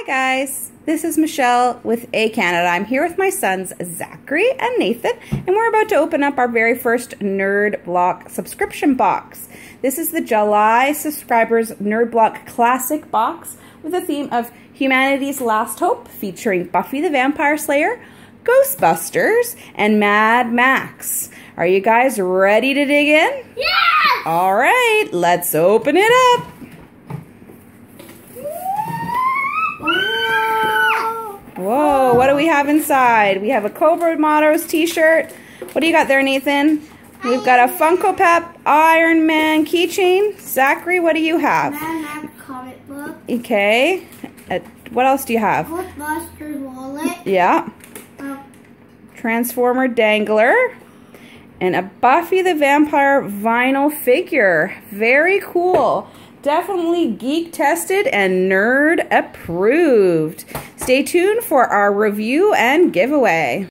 Hi guys, this is Michelle with A Canada. I'm here with my sons Zachary and Nathan, and we're about to open up our very first Nerd Block subscription box. This is the July subscribers Nerd Block Classic box with a theme of Humanity's Last Hope, featuring Buffy the Vampire Slayer, Ghostbusters, and Mad Max. Are you guys ready to dig in? Yes! All right, let's open it up. Whoa, what do we have inside? We have a Cobra Mottos t-shirt. What do you got there, Nathan? We've got a Funko Pop Iron Man keychain. Zachary, what do you have? Comic book. Okay. Uh, what else do you have? Ghostbusters wallet. Yeah. Uh, Transformer dangler. And a Buffy the Vampire vinyl figure. Very cool. Definitely geek tested and nerd approved. Stay tuned for our review and giveaway.